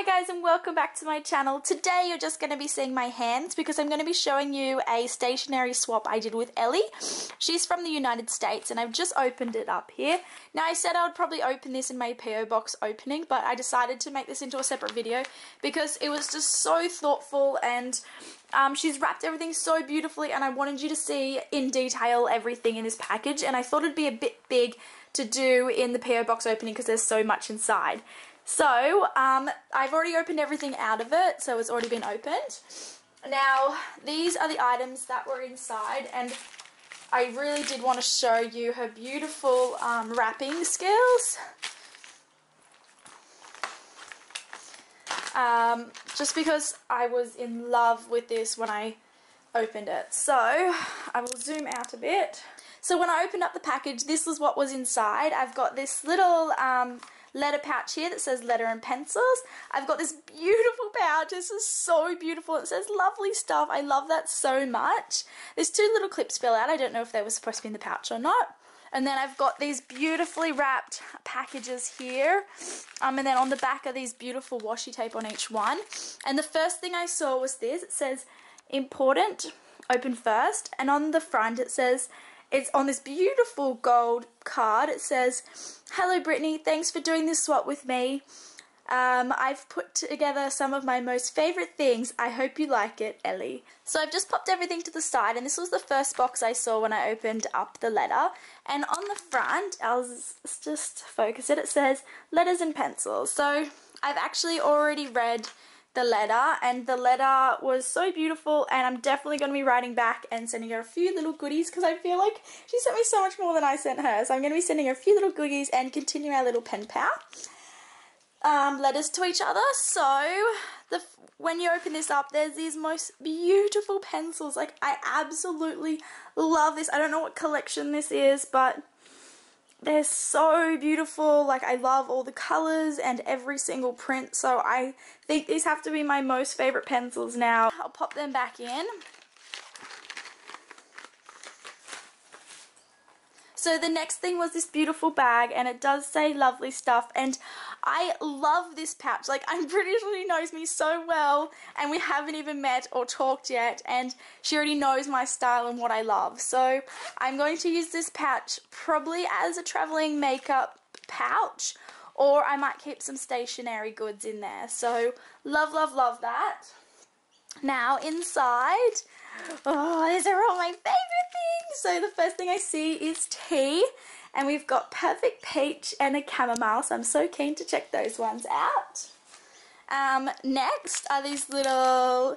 Hi guys and welcome back to my channel. Today you're just going to be seeing my hands because I'm going to be showing you a stationery swap I did with Ellie. She's from the United States and I've just opened it up here. Now I said I would probably open this in my PO box opening but I decided to make this into a separate video because it was just so thoughtful and um, she's wrapped everything so beautifully and I wanted you to see in detail everything in this package and I thought it'd be a bit big to do in the PO box opening because there's so much inside. So, um, I've already opened everything out of it, so it's already been opened. Now, these are the items that were inside, and I really did want to show you her beautiful um, wrapping skills. Um, just because I was in love with this when I opened it. So, I will zoom out a bit. So when I opened up the package, this is what was inside. I've got this little um, letter pouch here that says letter and pencils. I've got this beautiful pouch. This is so beautiful. It says lovely stuff. I love that so much. There's two little clips fell out. I don't know if they were supposed to be in the pouch or not. And then I've got these beautifully wrapped packages here. Um, and then on the back are these beautiful washi tape on each one. And the first thing I saw was this. It says important, open first. And on the front it says it's on this beautiful gold card. It says, Hello Brittany, thanks for doing this swap with me. Um, I've put together some of my most favourite things. I hope you like it, Ellie. So I've just popped everything to the side and this was the first box I saw when I opened up the letter. And on the front, I'll just focus it, it says letters and pencils. So I've actually already read the letter and the letter was so beautiful and I'm definitely going to be writing back and sending her a few little goodies because I feel like she sent me so much more than I sent her. So I'm going to be sending her a few little goodies and continue our little pen pal um, letters to each other. So the when you open this up there's these most beautiful pencils. Like I absolutely love this. I don't know what collection this is but they're so beautiful. Like, I love all the colours and every single print. So I think these have to be my most favourite pencils now. I'll pop them back in. So the next thing was this beautiful bag and it does say lovely stuff and I love this pouch. Like I'm pretty sure she knows me so well and we haven't even met or talked yet and she already knows my style and what I love. So I'm going to use this pouch probably as a traveling makeup pouch or I might keep some stationery goods in there. So love, love, love that. Now inside, oh, these are all my favorite things. So the first thing I see is tea. And we've got Perfect Peach and a Chamomile. So I'm so keen to check those ones out. Um, next are these little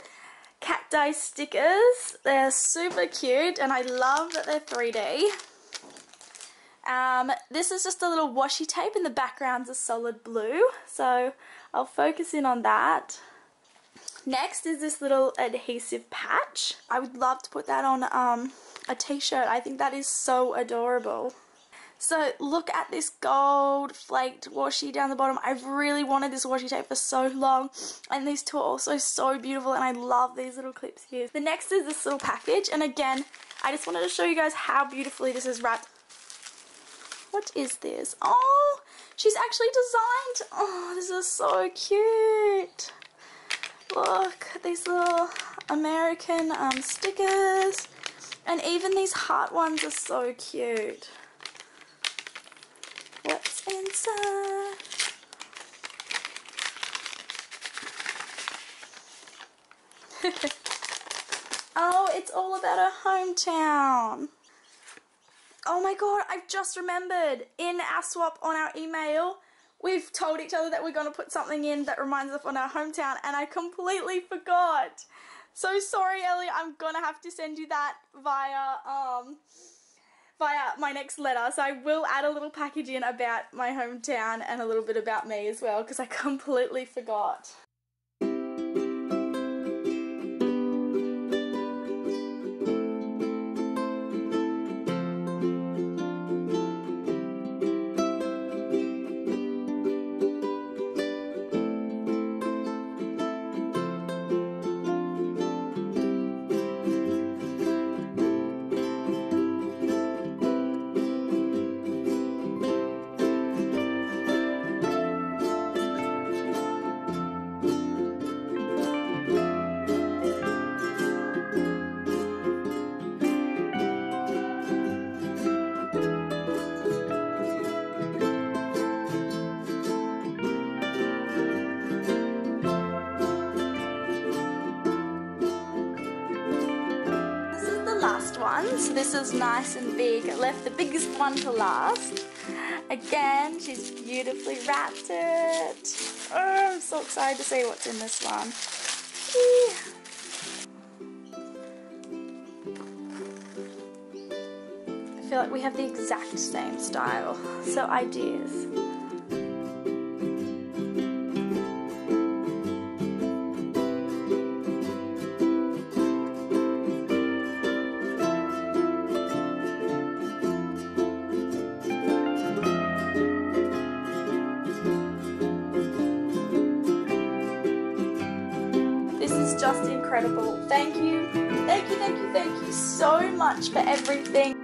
cacti stickers. They're super cute and I love that they're 3D. Um, this is just a little washi tape and the background's a solid blue. So I'll focus in on that. Next is this little adhesive patch. I would love to put that on um, a t-shirt. I think that is so adorable. So look at this gold flaked washi down the bottom. I've really wanted this washi tape for so long and these two are also so beautiful and I love these little clips here. The next is this little package and again I just wanted to show you guys how beautifully this is wrapped. What is this? Oh, she's actually designed. Oh, this is so cute. Look, these little American um, stickers. And even these heart ones are so cute. Oh, it's all about our hometown. Oh my god, I've just remembered. In our swap on our email, we've told each other that we're going to put something in that reminds us of our hometown and I completely forgot. So sorry Ellie, I'm going to have to send you that via um my next letter. So I will add a little package in about my hometown and a little bit about me as well because I completely forgot. One, so this is nice and big. I left the biggest one to last. Again, she's beautifully wrapped it. Oh, I'm so excited to see what's in this one. I feel like we have the exact same style. So ideas. Just incredible. Thank you, thank you, thank you, thank you so much for everything.